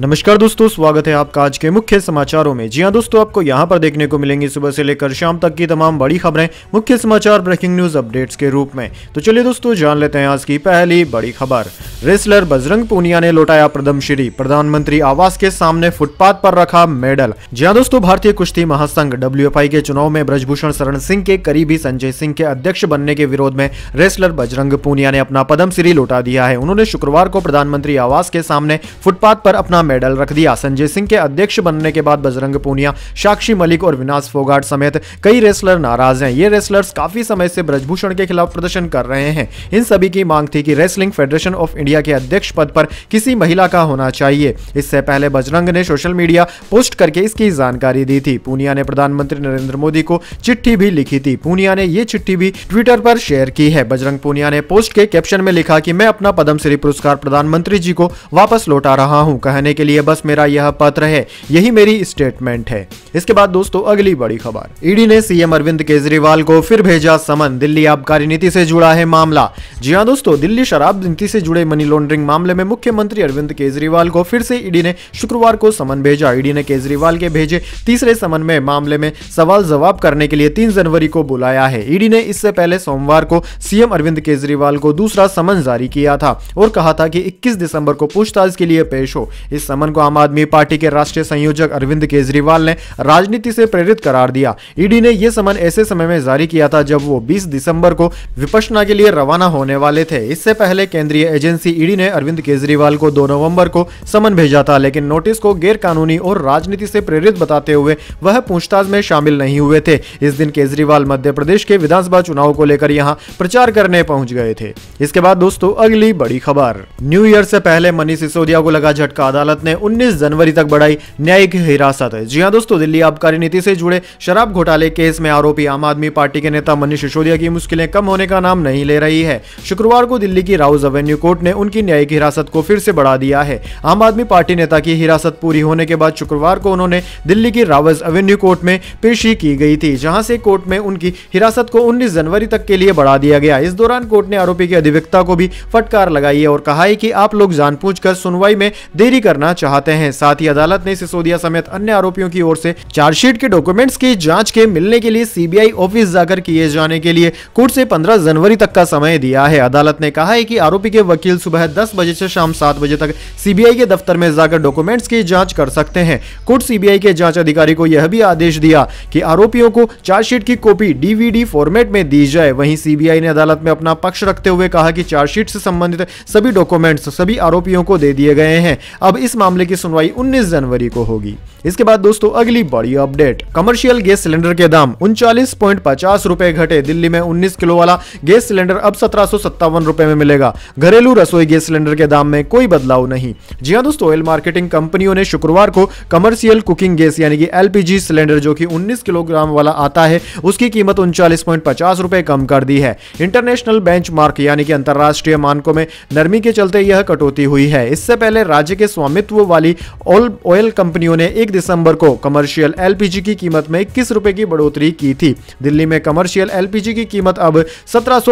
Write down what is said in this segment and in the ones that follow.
नमस्कार दोस्तों, स्वागत है आपका आज के मुख्य समाचारों में। जी हाँ दोस्तों, आपको यहाँ पर देखने को मिलेंगी सुबह से लेकर शाम तक की तमाम बड़ी खबरें, मुख्य समाचार, ब्रेकिंग न्यूज़ अपडेट्स के रूप में। तो चलिए दोस्तों, जान लेते हैं आज की पहली बड़ी खबर। रेसलर बजरंग पूनिया ने लौटाया प्रदमश्री प्रधानमंत्री आवास के सामने फुटपाथ पर रखा मेडल। जी हाँ दोस्तों, भारतीय कुश्ती महासंघ डब्ल्यूएफआई के चुनाव में ब्रजभूषण शरण सिंह के करीबी संजय सिंह के अध्यक्ष बनने के विरोध में रेसलर बजरंग पूनिया ने अपना पद्मश्री लौटा दिया है। उन्होंने शुक्रवार को प्रधानमंत्री आवास के सामने फुटपाथ पर अपना मेडल रख दिया। संजय सिंह के अध्यक्ष बनने के बाद बजरंग पूनिया, साक्षी मलिक और विनाश फोगाट समेत कई रेसलर नाराज़ हैं। ये रेसलर्स काफ़ी समय से ब्रजभूषण के खिलाफ प्रदर्शन कर रहे हैं। इन सभी की मांग थी कि रेसलिंग फेडरेशन ऑफ़ इंडिया के अध्यक्ष पद पर किसी महिला का होना चाहिए। इससे पहले बजरंग ने सोशल मीडिया पोस्ट करके इसकी जानकारी दी थी। पूनिया ने प्रधानमंत्री नरेंद्र मोदी को चिट्ठी भी लिखी थी। पूनिया ने ये चिट्ठी भी ट्विटर पर शेयर की है। बजरंग पूनिया ने पोस्ट के कैप्शन में लिखा कि, मैं अपना पद्मश्री पुरस्कार प्रधानमंत्री जी को वापस लौटा रहा हूँ। कहने के लिए बस मेरा यह पत्र है, यही मेरी स्टेटमेंट है। इसके बाद दोस्तों, अगली बड़ी खबर। ईडी ने सीएम अरविंद केजरीवाल को फिर भेजा समन। दिल्ली आबकारी नीति से जुड़ा है मामला। जी हाँ दोस्तों, दिल्ली शराब नीति से जुड़े मनी लॉन्ड्रिंग मामले में मुख्यमंत्री अरविंद केजरीवाल को फिर से ईडी ने शुक्रवार को समन भेजा। ईडी ने केजरीवाल के भेजे तीसरे समन में मामले में सवाल जवाब करने के लिए तीन जनवरी को बुलाया है। ईडी ने इससे पहले सोमवार को सीएम अरविंद केजरीवाल को दूसरा समन जारी किया था और कहा था कि 21 दिसंबर को पूछताछ के लिए पेश हो। इस समन को आम आदमी पार्टी के राष्ट्रीय संयोजक अरविंद केजरीवाल ने राजनीति से प्रेरित करार दिया। ईडी ने यह समन ऐसे समय में जारी किया था जब वो 20 दिसंबर को विपक्षना के लिए रवाना होने वाले थे। इससे पहले केंद्रीय एजेंसी ईडी ने अरविंद केजरीवाल को दो नवंबर को समन भेजा था, लेकिन नोटिस को गैर कानूनी और राजनीति से प्रेरित बताते हुए वह पूछताछ में शामिल नहीं हुए थे। इस दिन केजरीवाल मध्य प्रदेश के विधानसभा चुनाव को लेकर यहाँ प्रचार करने पहुँच गए थे। इसके बाद दोस्तों, अगली बड़ी खबर। न्यू ईयर से पहले मनीष सिसोदिया को लगा झटका, अदालत ने उन्नीस जनवरी तक बढ़ाई न्यायिक हिरासत। जी हाँ दोस्तों, दिल्ली आबकारी नीति से जुड़े शराब घोटाले केस में आरोपी आम आदमी पार्टी के नेता मनीष सिसोदिया की मुश्किलें कम होने का नाम नहीं ले रही है। शुक्रवार को दिल्ली की राउज एवेन्यू कोर्ट ने उनकी न्यायिक हिरासत को फिर से बढ़ा दिया है। आम आदमी पार्टी नेता की हिरासत पूरी होने के बाद शुक्रवार को उन्होंने दिल्ली की रावज एवेन्यू कोर्ट में पेशी की गई थी, जहाँ से कोर्ट में उनकी हिरासत को 19 जनवरी तक के लिए बढ़ा दिया गया। इस दौरान कोर्ट ने आरोपी के अधिवक्ता को भी फटकार लगाई है और कहा है कि आप लोग जानबूझकर सुनवाई में देरी करना चाहते हैं। साथ ही अदालत ने सिसोदिया समेत अन्य आरोपियों की ओर से चार्जशीट के डॉक्यूमेंट्स की जाँच के मिलने के लिए सीबीआई ऑफ़िस जाकर किए जाने के लिए कोर्ट से 15 जनवरी तक का समय दिया है। अदालत ने कहा है कि आरोपी के वकील सुबह 10 बजे से शाम 7 बजे तक सीबीआई के दफ्तर में जाकर डॉक्यूमेंट्स की जाँच कर सकते हैं। कोर्ट सीबीआई के जाँच अधिकारी को यह भी आदेश दिया की आरोपियों को चार्जशीट की कॉपी डीवीडी फॉर्मेट में दी जाए। वहीं सीबीआई ने अदालत में अपना पक्ष रखते हुए कहा कि चार्जशीट से संबंधित सभी डॉक्यूमेंट्स सभी आरोपियों को दे दिए गए हैं। अब इस मामले की सुनवाई 19 जनवरी को होगी। इसके बाद दोस्तों, अगली बड़ी अपडेट। कमर्शियल गैस सिलेंडर के दाम उनचालीस पॉइंट पचास रुपए घटे। दिल्ली में 19 किलो वाला गैस सिलेंडर अब सत्रह सौ सत्तावन रुपए में मिलेगा। घरेलू रसोई गैस सिलेंडर के दाम में कोई बदलाव नहीं। जी हाँ दोस्तों ऑयल मार्केटिंग कंपनियों ने शुक्रवार को कमर्शियल कुकिंग गैस यानी कि एलपीजी सिलेंडर जो कि 19 किलोग्राम वाला आता है, उसकी कीमत उनचालीस कम कर दी है। इंटरनेशनल बेंचमार्क यानी कि अंतरराष्ट्रीय मानकों में नरमी के चलते यह कटौती हुई है। इससे पहले राज्य के स्वामित्व वाली ऑयल कंपनियों ने एक दिसंबर को कमर्शियल एलपीजी की कीमत में इक्कीस रुपए की बढ़ोतरी की थी। दिल्ली में कमर्शियल एलपीजी की कीमत अब सत्रह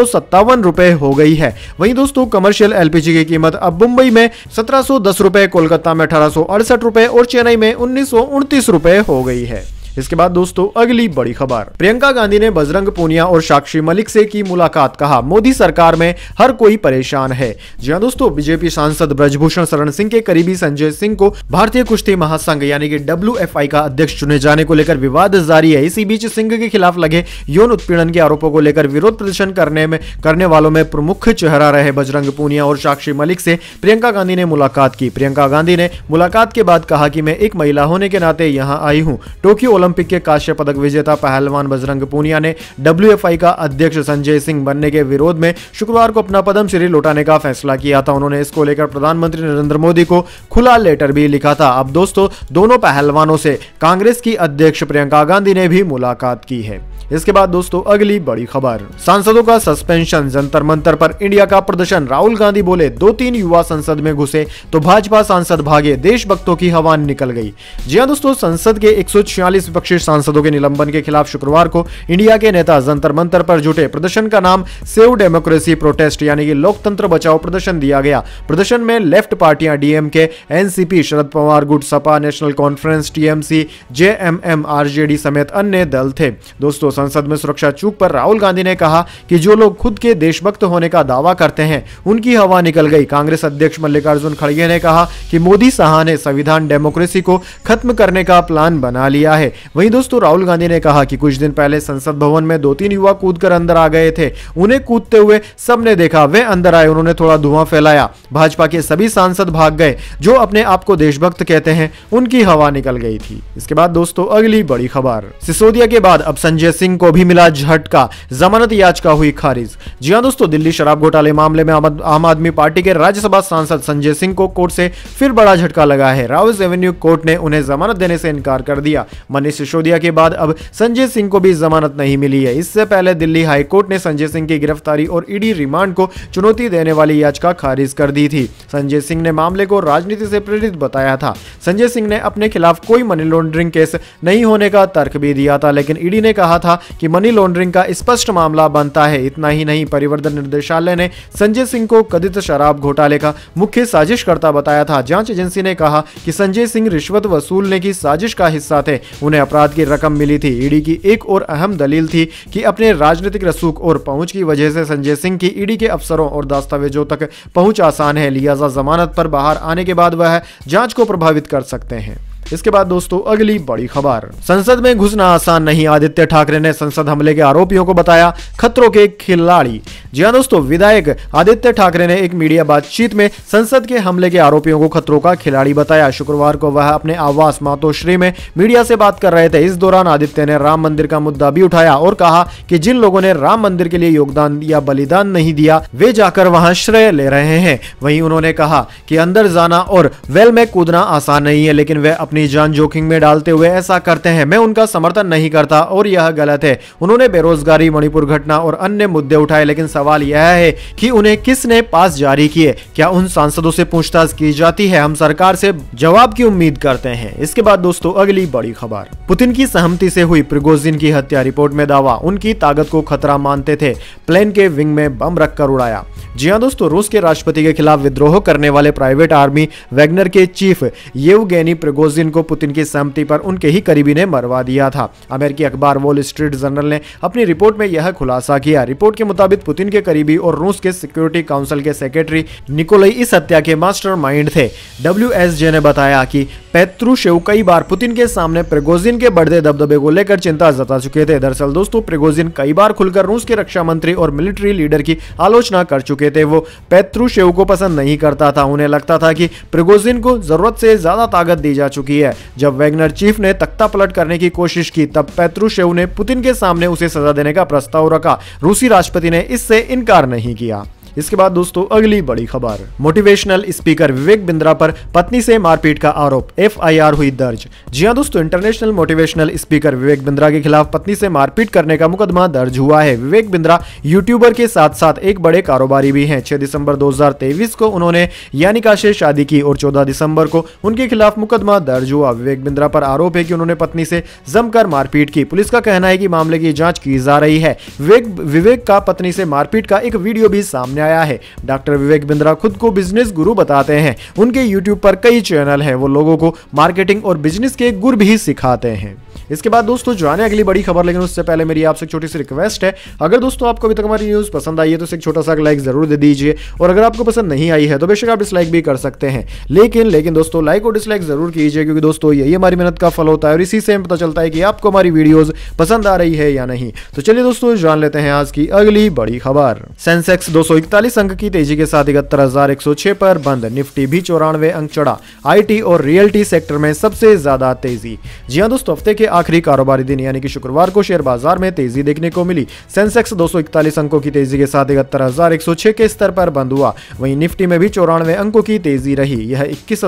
रुपए हो गई है। वहीं दोस्तों कमर्शियल एलपीजी की कीमत अब मुंबई में सत्रह रुपए, कोलकाता में अठारह रुपए और चेन्नई में उन्नीस रुपए हो गई है। इसके बाद दोस्तों, अगली बड़ी खबर। प्रियंका गांधी ने बजरंग पूनिया और साक्षी मलिक से की मुलाकात, कहा, मोदी सरकार में हर कोई परेशान है। जी हाँ दोस्तों, बीजेपी सांसद ब्रजभूषण शरण सिंह के करीबी संजय सिंह को भारतीय कुश्ती महासंघ, यानी कि डब्ल्यू का अध्यक्ष चुने जाने को लेकर विवाद जारी है। इसी बीच सिंह के खिलाफ लगे यौन उत्पीड़न के आरोपों को लेकर विरोध प्रदर्शन करने में, करने वालों में प्रमुख चेहरा रहे बजरंग पूनिया और साक्षी मलिक से प्रियंका गांधी ने मुलाकात की। प्रियंका गांधी ने मुलाकात के बाद कहा कि, मैं एक महिला होने के नाते यहाँ आई हूँ। टोक्यो ओलंपिक के काश्य पदक विजेता पहलवान बजरंग पूनिया ने डब्ल्यू का अध्यक्ष संजय सिंह बनने के विरोध में शुक्रवार को अपना पदम श्री लौटाने का फैसला किया था। उन्होंने इसको लेकर प्रधानमंत्री नरेंद्र मोदी को खुला लेटर भी लिखा था। अब दोस्तों, दोनों पहलवानों से कांग्रेस की अध्यक्ष प्रियंका गांधी ने भी मुलाकात की है। इसके बाद दोस्तों, अगली बड़ी खबर। सांसदों का सस्पेंशन, जंतर मंतर पर इंडिया का प्रदर्शन। राहुल गांधी बोले दो तीन युवा संसद में घुसे तो भाजपा सांसद भागे। देशभक्तों की हवा निकल गई। जी हाँ दोस्तों, संसद के एक सौ छियालीस विपक्षी सांसदों के निलंबन के खिलाफ शुक्रवार को इंडिया के नेता जंतर मंतर पर जुटे प्रदर्शन का नाम सेव डेमोक्रेसी प्रोटेस्ट, यानी कि लोकतंत्र बचाओ प्रदर्शन दिया गया। प्रदर्शन में लेफ़्ट पार्टियाँ डीएमके एनसीपी शरद पवार गुट Sapa national conference TMC, JMM, RJD समेत अन्य दल थे। दोस्तों, संसद में सुरक्षा चूक पर राहुल गांधी ने कहा कि जो लोग खुद के देशभक्त होने का दावा करते हैं, उनकी हवा निकल गई। कांग्रेस अध्यक्ष मल्लिकार्जुन खड़गे ने कहा कि मोदी शाह ने संविधान डेमोक्रेसी को खत्म करने का प्लान बना लिया है। वहीं दोस्तों, राहुल गांधी ने कहा कि कुछ दिन पहले संसद भवन में दो तीन युवा कूद अंदर आ गए थे। उन्हें कूदते हुए सबने देखा, वे अंदर आए, उन्होंने थोड़ा धुआँ फैलाया। भाजपा के सभी सांसद भाग गए, जो अपने आप को देशभक्त कहते हैं। उनकी हवा निकल गई थी। इसके बाद दोस्तों, अगली बड़ी खबर। सिसोदिया के बाद अब संजय सिंह को भी मिला झटका। जमानत याचिका हुई खारिज। जी हाँ दोस्तों, दिल्ली शराब घोटाले मामले में आम आदमी पार्टी के राज्यसभा सांसद संजय सिंह को कोर्ट से फिर बड़ा झटका लगा है। रावस एवेन्यू कोर्ट ने उन्हें जमानत देने से इनकार कर दिया। मनीष सिसोदिया के बाद अब संजय सिंह को भी जमानत नहीं मिली है। इससे पहले दिल्ली हाईकोर्ट ने संजय सिंह की गिरफ्तारी और ईडी रिमांड को चुनौती देने वाली याचिका खारिज कर दी थी। संजय सिंह ने मामले को राजनीति से प्रेरित बताया था। संजय सिंह ने अपने खिलाफ कोई मनी लॉन्ड्रिंग केस नहीं होने का तर्क भी दिया था, लेकिन ईडी ने कहा था कि मनी लॉन्ड्रिंग का स्पष्ट मामला बनता है। इतना ही नहीं, परिवर्तन निर्देशालय ने संजय सिंह को कथित शराब घोटाले का मुख्य साजिशकर्ता बताया था। जाँच एजेंसी ने कहा कि संजय सिंह रिश्वत वसूलने की साजिश का हिस्सा थे। उन्हें अपराध की रकम मिली थी। ईडी की एक और अहम दलील थी कि अपने राजनीतिक रसूख और पहुँच की वजह से संजय सिंह की ईडी के अफसरों और दस्तावेजों तक पहुँच आसान है। लिहाजा जमानत पर बाहर आने के बाद वह जाँच को प्रभावित कर सकते हैं। इसके बाद दोस्तों, अगली बड़ी खबर। संसद में घुसना आसान नहीं, आदित्य ठाकरे ने संसद हमले के आरोपियों को बताया खतरों के खिलाड़ी। जी हाँ दोस्तों, विधायक आदित्य ठाकरे ने एक मीडिया बातचीत में संसद के हमले के आरोपियों को खतरों का खिलाड़ी बताया। शुक्रवार को वह अपने आवास मातोश्री में मीडिया से बात कर रहे थे। इस दौरान आदित्य ने राम मंदिर का मुद्दा भी उठाया और कहा कि जिन लोगों ने राम मंदिर के लिए योगदान या बलिदान नहीं दिया, वे जाकर वहाँ श्रेय ले रहे हैं। वहीं उन्होंने कहा कि अंदर जाना और वेल में कूदना आसान नहीं है, लेकिन वे अपनी जान जोखिम में डालते हुए ऐसा करते हैं। मैं उनका समर्थन नहीं करता और यह गलत है। उन्होंने बेरोजगारी, मणिपुर घटना और अन्य मुद्दे उठाए, लेकिन सवाल यह है कि उन्हें किसने पास जारी किए? क्या उन सांसदों से पूछताछ की जाती है? हम सरकार से जवाब की उम्मीद करते हैं। इसके बाद दोस्तों, अगली बड़ी खबर। पुतिन की सहमति से हुई प्रिगोजिन की हत्या, रिपोर्ट में दावा। उनकी ताकत को खतरा मानते थे। प्लेन के विंग में बम रखकर उड़ाया। जी हाँ दोस्तों, रूस के राष्ट्रपति के खिलाफ विद्रोह करने वाले प्राइवेट आर्मी वैगनर के चीफ येवगेनी प्रिगोजिन को पुतिन की सहमति पर उनके ही करीबी ने मरवा दिया था। अमेरिकी अखबार वॉल स्ट्रीट जर्नल ने अपनी रिपोर्ट में यह खुलासा किया। रिपोर्ट के मुताबिक पुतिन के करीबी और रूस के सिक्योरिटी काउंसिल के सेक्रेटरी निकोलाई इस हत्या के मास्टर थे। डब्ल्यू ने बताया कि पेत्रुशेव कई बार पुतिन के सामने प्रेगोजिन के बढ़ते दबदबे को लेकर चिंता जता चुके थे। दरअसल दोस्तों, प्रेगोजिन कई बार खुलकर रूस के रक्षा मंत्री और मिलिट्री लीडर की आलोचना कर चुके थे। वो पेत्रुशेव को पसंद नहीं करता था। उन्हें लगता था कि प्रेगोजिन को ज़रूरत से ज़्यादा ताकत दी जा चुकी है। जब वैगनर चीफ ने तख्ता पलट करने की कोशिश की, तब पैतृशेव ने पुतिन के सामने उसे सजा देने का प्रस्ताव रखा। रूसी राष्ट्रपति ने इससे इनकार नहीं किया। इसके बाद दोस्तों, अगली बड़ी खबर। मोटिवेशनल स्पीकर विवेक बिंद्रा पर पत्नी से मारपीट का आरोप एफआईआर हुई दर्ज। जी हाँ दोस्तों international motivational speaker Vivek Bindra के खिलाफ पत्नी से मारपीट करने का मुकदमा दर्ज हुआ है। विवेक बिंद्रा यूट्यूबर के साथ साथ एक बड़े कारोबारी भी हैं। 6 दिसंबर 2023 को उन्होंने यानिका से शादी की और 14 दिसंबर को उनके खिलाफ मुकदमा दर्ज हुआ। विवेक बिंद्रा पर आरोप है कि उन्होंने पत्नी से जमकर मारपीट की। पुलिस का कहना है कि मामले की जाँच की जा रही है। विवेक विवेक का पत्नी से मारपीट का एक वीडियो भी सामने आया है। डॉक्टर विवेक बिंद्रा खुद को बिज़नेस गुरु बताते हैं। उनके यूट्यूब पर कई चैनल हैं। वो लोगों को मार्केटिंग और बिज़नेस के गुर भी सिखाते हैं। इसके बाद दोस्तों, जाने अगली बड़ी खबर, लेकिन उससे पहले मेरी आपसे छोटी सी रिक्वेस्ट है। अगर दोस्तों आपको अभी तक हमारी न्यूज़ पसंद आई है तो एक छोटा सा लाइक ज़रूर दे दीजिए। और अगर आपको पसंद नहीं आई है तो बेशक आप डिसलाइक भी कर सकते हैं। लेकिन लेकिन दोस्तों लाइक और डिसलाइक ज़रूर कीजिए, क्योंकि दोस्तों, यही हमारी मेहनत का फल होता है, और इसी से पता चलता है कि आपको हमारी वीडियोज़ पसंद आ रही है या नहीं। तो चलिए दोस्तों, जान लेते हैं आज की अगली बड़ी खबर। सेंसेक्स दो सौ इकतालीस अंक की तेज़ी के साथ इकहत्तर पर बंद। निफ्टी भी चौरानवे अंक चढ़ा। आईटी और रियल्टी सेक्टर में सबसे ज़्यादा तेज़ी। जी हाँ दोस्तों, हफ़्ते के आखिरी कारोबारी दिन, यानी कि शुक्रवार को शेयर बाज़ार में तेज़ी देखने को मिली। सेंसेक्स 241 अंकों की तेज़ी के साथ इकहत्तर के स्तर पर बंद हुआ। वहीं निफ्टी में भी चौरानवे अंकों की तेज़ी रही। यह इक्कीस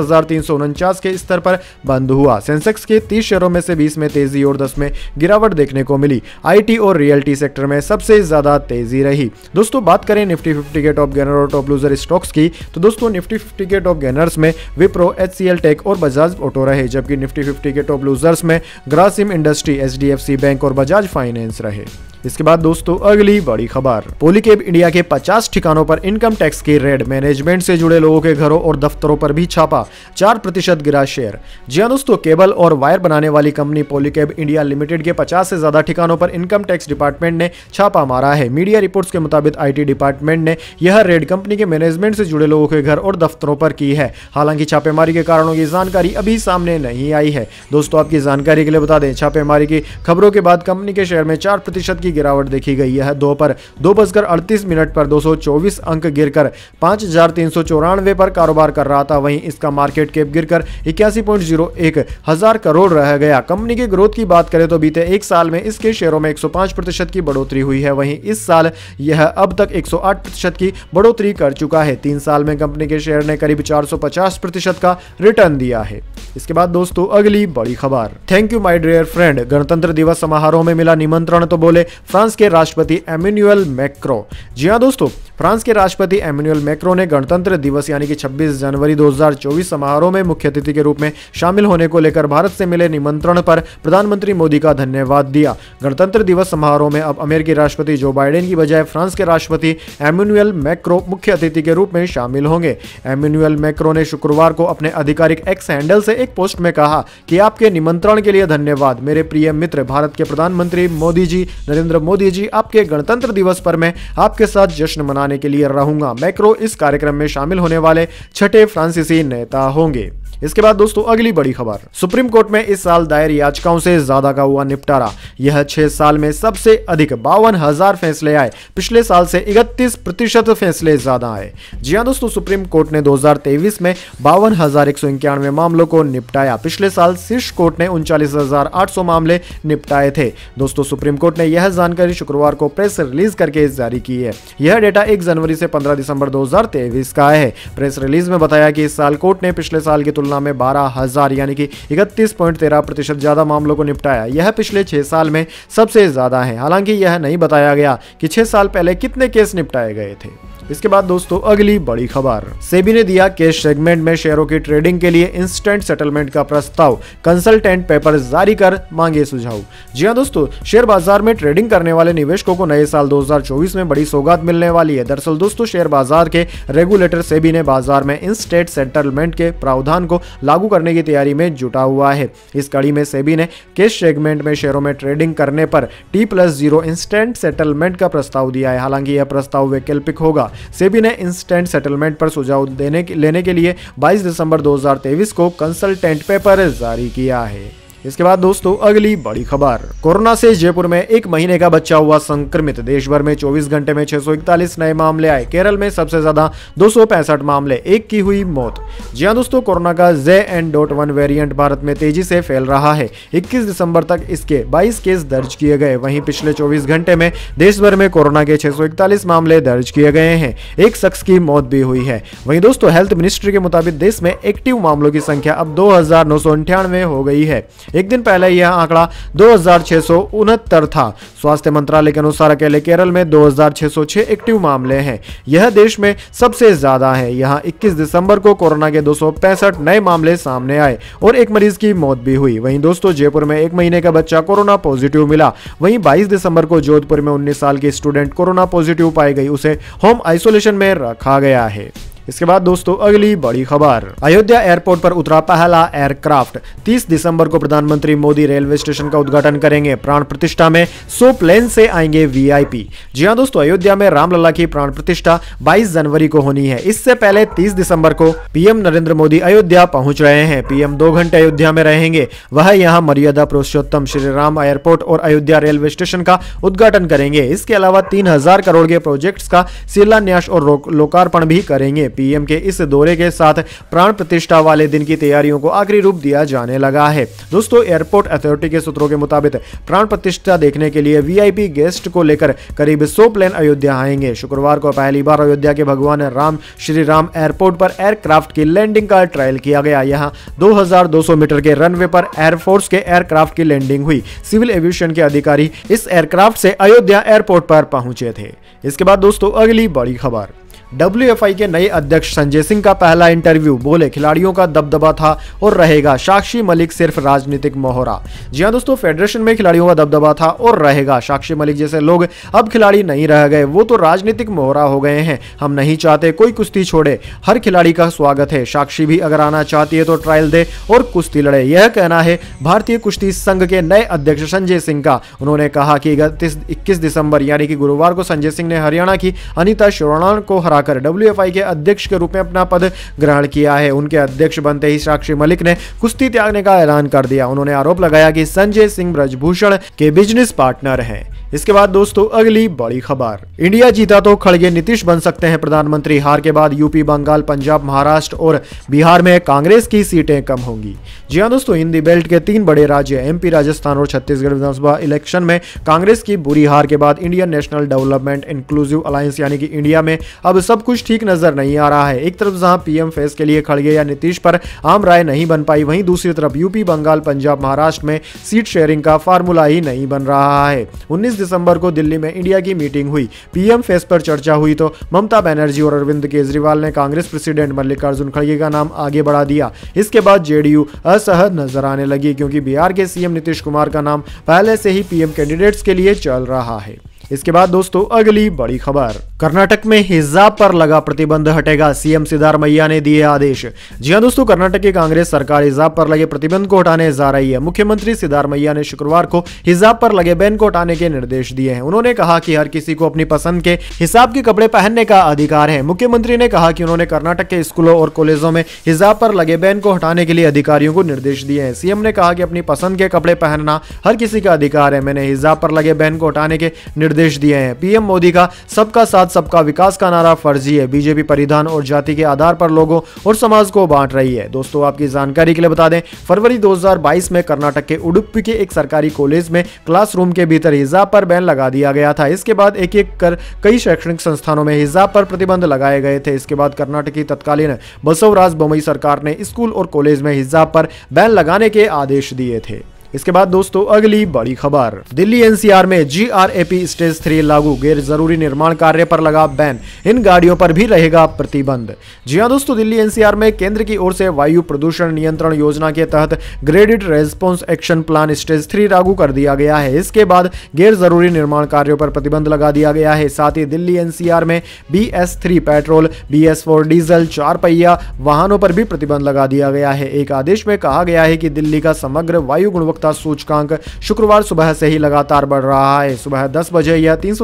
के स्तर पर बंद हुआ। सेंसेक्स के तीस शेयरों में से बीस में तेज़ी और दस में गिरावट देखने को मिली। आई और रियल्टी सेक्टर में सबसे ज़्यादा तेज़ी रही। दोस्तों, बात करें निफ्टी फिफ्टी के टॉप गेनर और टॉप लूजर स्टॉक्स की तो दोस्तों, निफ्टी फिफ्टी के टॉप गेनर्स में विप्रो, एचसीएल टेक और बजाज ऑटो रहे, जबकि निफ्टी फिफ्टी के टॉप लूजर्स में ग्रासिम इंडस्ट्री एच बैंक और बजाज फाइनेंस रहे। इसके बाद दोस्तों, अगली बड़ी खबर। पोलीकेब इंडिया के 50 ठिकानों पर इनकम टैक्स की रेड मैनेजमेंट से जुड़े लोगों के घरों और दफ्तरों पर भी छापा, चार प्रतिशत गिरा शेयर जी हाँ दोस्तों केबल और वायर बनाने वाली कंपनी पोलीकेब इंडिया लिमिटेड के 50 से ज़्यादा ठिकानों पर इनकम टैक्स डिपार्टमेंट ने छापा मारा है। मीडिया रिपोर्ट्स के मुताबिक आईटी डिपार्टमेंट ने यह रेड कंपनी के मैनेजमेंट से जुड़े लोगों के घर और दफ्तरों पर की है। हालाँकि छापेमारी के कारणों की जानकारी अभी सामने नहीं आई है। दोस्तों, आपकी जानकारी के लिए बता दें, छापेमारी की खबरों के बाद कंपनी के शेयर में चार प्रतिशत की गिरावट देखी गई है। दो पर, दो बजकर अड़तीस मिनट पर 224 अंक गिरकर पाँच पर कारोबार कर रहा था। वहीं इसका मार्केट कैप गिरकर इक्यासी हज़ार करोड़ रह गया। कंपनी की ग्रोथ की बात करें तो बीते एक साल में इसके शेयरों में 105 प्रतिशत की बढ़ोतरी हुई है। वहीं इस साल यह अब तक 108 प्रतिशत की बढ़ोतरी कर चुका है। तीन साल में कंपनी के शेयर ने करीब 450 प्रतिशत का रिटर्न दिया है। इसके बाद दोस्तों, अगली बड़ी खबर। Thank you, my dear friend. गणतंत्र दिवस समारोह में मिला निमंत्रण तो बोले फ्रांस के राष्ट्रपति एम्यूनुअल मैक्रो। जी हाँ दोस्तों फ्रांस के राष्ट्रपति एम्यूनुअल मैक्रो ने गणतंत्र दिवस यानी कि 26 जनवरी 2024 समारोह में मुख्य अतिथि के रूप में शामिल होने को लेकर भारत से मिले निमंत्रण पर प्रधानमंत्री मोदी का धन्यवाद दिया। गणतंत्र दिवस समारोह में अब अमेरिकी राष्ट्रपति जो बाइडेन की बजाय फ्रांस के राष्ट्रपति एम्यूनुअल मैक्रो मुख्य अतिथि के रूप में शामिल होंगे। एम्यूनुअल मैक्रो ने शुक्रवार को अपने आधिकारिक एक्स हैंडल से एक पोस्ट में कहा कि आपके निमंत्रण के लिए धन्यवाद। मेरे प्रिय मित्र, भारत के प्रधानमंत्री मोदी जी, नरेंद्र मोदी जी, आपके गणतंत्र दिवस पर मैं आपके साथ जश्न मनाने के लिए रहूँगा। मैक्रो इस कार्यक्रम में शामिल होने वाले छठे फ्रांसीसी नेता होंगे। इसके बाद दोस्तों, अगली बड़ी खबर। सुप्रीम कोर्ट में इस साल दायर याचिकाओं से ज़्यादा का हुआ निपटारा। यह छह साल में सबसे अधिक बावन हज़ार फैसले आए। पिछले साल से इकतीस प्रतिशत फैसले ज़्यादा आए। जी हाँ दोस्तों, सुप्रीम कोर्ट ने 2023 में बावन हज़ार एक सौ इक्यानवे मामलों को निपटाया। पिछले साल शीर्ष कोर्ट ने उनचालीस हज़ार आठ सौ मामले निपटाए थे। दोस्तों, सुप्रीम कोर्ट ने यह जानकारी शुक्रवार को प्रेस रिलीज़ करके जारी की है। यह डेटा एक जनवरी से पंद्रह दिसंबर दो का है। प्रेस रिलीज़ में बताया कि इस साल कोर्ट ने पिछले साल की तुलना में बारह हज़ार, यानी कि इकतीस पॉइंट तेरह प्रतिशत ज़्यादा मामलों को निपटाया। यह पिछले छह साल में सबसे ज़्यादा है। हालाँकि यह नहीं बताया गया कि छह साल पहले कितने केस निपटाए गए थे। इसके बाद दोस्तों, अगली बड़ी खबर। सेबी ने दिया कैश सेगमेंट में शेयरों की ट्रेडिंग के लिए इंस्टेंट सेटलमेंट का प्रस्ताव। कंसल्टेंट पेपर जारी कर मांगे सुझाव। जी हाँ दोस्तों, शेयर बाज़ार में ट्रेडिंग करने वाले निवेशकों को नए साल 2024 में बड़ी सौगात मिलने वाली है। दरअसल दोस्तों, शेयर बाज़ार के रेगुलेटर सेबी ने बाज़ार में इंस्टेंट सेटलमेंट के प्रावधान को लागू करने की तैयारी में जुटा हुआ है। इस कड़ी में सेबी ने कैश सेगमेंट में शेयरों में ट्रेडिंग करने पर T plus zero instant settlement का प्रस्ताव दिया है। हालाँकि यह प्रस्ताव वैकल्पिक होगा। सेबी ने इंस्टेंट सेटलमेंट पर सुझाव देने लेने के लिए 22 दिसंबर 2023 को कंसल्टेंट पेपर जारी किया है। इसके बाद दोस्तों, अगली बड़ी खबर। कोरोना से जयपुर में एक महीने का बच्चा हुआ संक्रमित। देश भर में 24 घंटे में 641 नए मामले आए। केरल में सबसे ज़्यादा दो सौ पैंसठ मामले, एक की हुई मौत। जी हाँ दोस्तों, कोरोना का J N dot one variant Bharat में तेज़ी से फैल रहा है। 21 दिसंबर तक इसके 22 केस दर्ज किए गए। वहीं पिछले 24 घंटे में देश भर में कोरोना के 641 मामले दर्ज किए गए हैं। एक शख्स की मौत भी हुई है। वहीं दोस्तों, हेल्थ मिनिस्ट्री के मुताबिक देश में एक्टिव मामलों की संख्या अब दो हो गई है। एक दिन पहले यह आंकड़ा दो हज़ार छह सौ उनहत्तर था। स्वास्थ्य मंत्रालय के अनुसार अकेले केरल में 2606 एक्टिव मामले हैं। यह देश में सबसे ज़्यादा है। यहाँ 21 दिसंबर को कोरोना के दो सौ पैंसठ नए मामले सामने आए और एक मरीज़ की मौत भी हुई। वहीं दोस्तों, जयपुर में एक महीने का बच्चा कोरोना पॉजिटिव मिला। वहीं 22 दिसंबर को जोधपुर में 19 साल की स्टूडेंट कोरोना पॉजिटिव पाई गई। उसे होम आइसोलेशन में रखा गया है। इसके बाद दोस्तों, अगली बड़ी खबर। अयोध्या एयरपोर्ट पर उतरा पहला एयरक्राफ्ट। 30 दिसंबर को प्रधानमंत्री मोदी रेलवे स्टेशन का उद्घाटन करेंगे। प्राण प्रतिष्ठा में सो प्लेन से आएँगे वीआईपी। जी हाँ दोस्तों, अयोध्या में रामलला की प्राण प्रतिष्ठा 22 जनवरी को होनी है। इससे पहले 30 दिसंबर को पीएम नरेंद्र मोदी अयोध्या पहुँच रहे हैं। पीएम दो घंटे अयोध्या में रहेंगे। वह यहाँ मर्यादा पुरुषोत्तम श्री राम एयरपोर्ट और अयोध्या रेलवे स्टेशन का उद्घाटन करेंगे। इसके अलावा तीन हज़ार करोड़ के प्रोजेक्ट का शिलान्यास और लोकार्पण भी करेंगे। पीएम के इस दौरे के साथ प्राण प्रतिष्ठा वाले दिन की तैयारियों को आखिरी रूप दिया जाने लगा है। दोस्तों, एयरपोर्ट अथॉरिटी के सूत्रों के मुताबिक प्राण प्रतिष्ठा देखने के लिए वीआईपी गेस्ट को लेकर करीब सौ प्लेन अयोध्या आएँगे। शुक्रवार को पहली बार अयोध्या के भगवान राम, श्री राम एयरपोर्ट पर एयरक्राफ्ट की लैंडिंग का ट्रायल किया गया। यहाँ 2200 मीटर के रनवे पर एयरफोर्स के एयरक्राफ्ट की लैंडिंग हुई। सिविल एविएशन के अधिकारी इस एयरक्राफ्ट से अयोध्या एयरपोर्ट पर पहुँचे थे। इसके बाद दोस्तों, अगली बड़ी खबर। WFI के नए अध्यक्ष संजय सिंह का पहला इंटरव्यू बोले, खिलाड़ियों का दबदबा था और रहेगा। साक्षी मलिक सिर्फ़ राजनीतिक मोहरा। जी हाँ दोस्तों फेडरेशन में खिलाड़ियों का दबदबा था और रहेगा। साक्षी मलिक जैसे लोग अब खिलाड़ी नहीं रह गए। वो तो राजनीतिक मोहरा हो गए हैं। हम नहीं चाहते कोई कुश्ती छोड़े। हर खिलाड़ी का स्वागत है। साक्षी भी अगर आना चाहती है तो ट्रायल दे और कुश्ती लड़े। यह कहना है, भारतीय कुश्ती संघ के नए अध्यक्ष संजय सिंह का। उन्होंने कहा कि इक्कीस दिसंबर, यानी कि गुरुवार को संजय सिंह ने हरियाणा की अनिता शोराण को हराकर डब्ल्यू के अध्यक्ष के रूप में अपना पद ग्रहण किया है। उनके अध्यक्ष बनते ही साक्षी मलिक ने कुश्ती त्यागने का ऐलान कर दिया। उन्होंने आरोप लगाया कि संजय सिंह ब्रजभूषण के बिज़नेस पार्टनर हैं। इसके बाद दोस्तों, अगली बड़ी खबर। इंडिया जीता तो खड़गे नीतीश बन सकते हैं प्रधानमंत्री। हार के बाद यूपी, बंगाल, पंजाब, महाराष्ट्र और बिहार में कांग्रेस की सीटें कम होंगी। जी हाँ दोस्तों, हिंदी बेल्ट के तीन बड़े राज्य एमपी, राजस्थान और छत्तीसगढ़ विधानसभा इलेक्शन में कांग्रेस की बुरी हार के बाद Indian national development inclusive alliance, यानी कि इंडिया में अब सब कुछ ठीक नज़र नहीं आ रहा है। एक तरफ़ जहाँ पीएम फेस के लिए खड़गे या नीतीश पर आम राय नहीं बन पाई, वहीं दूसरी तरफ़ यूपी, बंगाल, पंजाब, महाराष्ट्र में सीट शेयरिंग का फार्मूला ही नहीं बन रहा है। उन्नीस दिसंबर को दिल्ली में इंडिया की मीटिंग हुई। पीएम फेस पर चर्चा हुई तो ममता बनर्जी और अरविंद केजरीवाल ने कांग्रेस प्रेसिडेंट मल्लिकार्जुन खड़गे का नाम आगे बढ़ा दिया। इसके बाद जेडीयू असहज नज़र आने लगी क्योंकि बिहार के सीएम नीतीश कुमार का नाम पहले से ही पीएम कैंडिडेट्स के लिए चल रहा है। इसके बाद दोस्तों, अगली बड़ी खबर। कर्नाटक में हिजाब पर लगा प्रतिबंध हटेगा, सीएम सिद्धारमैया ने दिए आदेश। जी हाँ दोस्तों, कर्नाटक की कांग्रेस सरकार हिजाब पर लगे प्रतिबंध को हटाने जा रही है। मुख्यमंत्री सिद्धारमैया ने शुक्रवार को हिजाब पर लगे बैन को हटाने के निर्देश दिए हैं। उन्होंने कहा कि हर किसी को अपनी पसंद के हिसाब के कपड़े पहनने का अधिकार है। मुख्यमंत्री ने कहा कि उन्होंने कर्नाटक के स्कूलों और कॉलेजों में हिजाब पर लगे बैन को हटाने के लिए अधिकारियों को निर्देश दिए हैं। सीएम ने कहा कि अपनी पसंद के कपड़े पहनना हर किसी का अधिकार है। मैंने हिजाब पर लगे बैन को हटाने के निर्देश दिए हैं। पीएम मोदी का, सबका साथ, सबका विकास का नारा फर्जी है। बीजेपी परिधान और जाति के आधार पर लोगों और समाज को बांट रही है। दोस्तों, आपकी जानकारी के लिए बता दें, फरवरी 2022 में कर्नाटक के उडुपी के एक सरकारी कॉलेज में क्लासरूम के भीतर हिजाब पर बैन लगा दिया गया था। इसके बाद एक एक कर कई शैक्षणिक संस्थानों में हिजाब पर प्रतिबंध लगाए गए थे। इसके बाद कर्नाटक की तत्कालीन बसवराज बोमई सरकार ने स्कूल और कॉलेज में हिजाब पर बैन लगाने के आदेश दिए थे। इसके बाद दोस्तों, अगली बड़ी खबर। दिल्ली एनसीआर में जीआरएपी स्टेज थ्री लागू गैर ज़रूरी निर्माण कार्य पर लगा बैन। इन गाड़ियों पर भी रहेगा प्रतिबंध। जी हाँ दोस्तों, दिल्ली एनसीआर में केंद्र की ओर से वायु प्रदूषण नियंत्रण योजना के तहत graded response action plan stage three लागू कर दिया गया है। इसके बाद गैर ज़रूरी निर्माण कार्यों पर प्रतिबंध लगा दिया गया है। साथ ही दिल्ली एनसीआर में B S three petrol B S four diesel, चार पहिया वाहनों पर भी प्रतिबंध लगा दिया गया है। एक आदेश में कहा गया है कि दिल्ली का समग्र वायु गुणवत्ता गुणवत्ता सूचकांक शुक्रवार सुबह से ही लगातार बढ़ रहा है। सुबह दस बजे यह तीन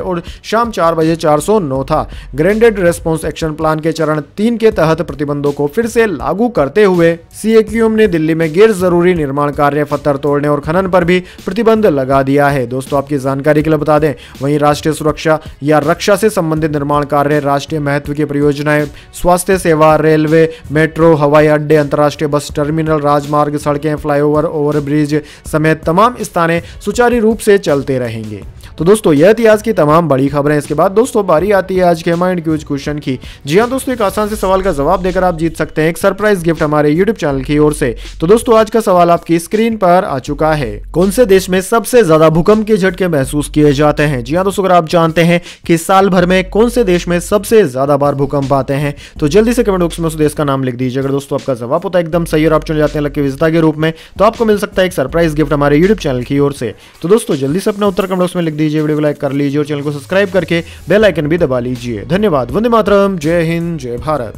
और शाम चार बजे चार था। ग्रेंडेड रेस्पॉन्स एक्शन प्लान के चरण तीन के तहत प्रतिबंधों को फिर से लागू करते हुए सीएक्यूएम ने दिल्ली में गैर ज़रूरी निर्माण कार्य पत्थर तोड़ने और खनन पर भी प्रतिबंध लगा दिया है। दोस्तों, आपकी जानकारी के लिए बता दें, वहीं राष्ट्रीय सुरक्षा या रक्षा से संबंधित निर्माण कार्य, राष्ट्रीय महत्व की परियोजनाएँ, स्वास्थ्य सेवा, रेलवे, मेट्रो, हवाई अड्डे, अंतर्राष्ट्रीय बस टर्मिनल, राजमार्ग, सड़कें, फ्लाईओवर ओवर ब्रिज समेत तमाम स्थाने सुचारू रूप से चलते रहेंगे। तो दोस्तों, यह थी आज की तमाम बड़ी खबरें। इसके बाद दोस्तों, बारी आती है आज के माइंड क्यूज क्वेश्चन की। जी हाँ दोस्तों, एक आसान से सवाल का जवाब देकर आप जीत सकते हैं एक सरप्राइज़ गिफ्ट हमारे यूट्यूब चैनल की ओर से। तो दोस्तों, आज का सवाल आपकी स्क्रीन पर आ चुका है। कौन से देश में सबसे ज़्यादा भूकंप के झटके महसूस किए जाते हैं? जी हाँ दोस्तों, अगर आप जानते हैं कि साल भर में कौन से देश में सबसे ज़्यादा बार भूकंप आते हैं तो जल्दी से कमेंट बॉक्स में उस देश का नाम लिख दीजिए। अगर दोस्तों, आपका जवाब होता है एकदम सही और आप चुन जाते हैं लक्की विजेता के रूप में तो आपको मिल सकता है एक सरप्राइज़ गिफ्ट हमारे यूट्यूब चैनल की ओर से। तो दोस्तों, जल्दी से अपना उत्तर कमेंट बॉक्स में लिख दीजिए। वीडियो को लाइक कर लीजिए और चैनल को सब्सक्राइब करके बेल आइकन भी दबा लीजिए। धन्यवाद। वंदे मातरम। जय हिंद। जय भारत।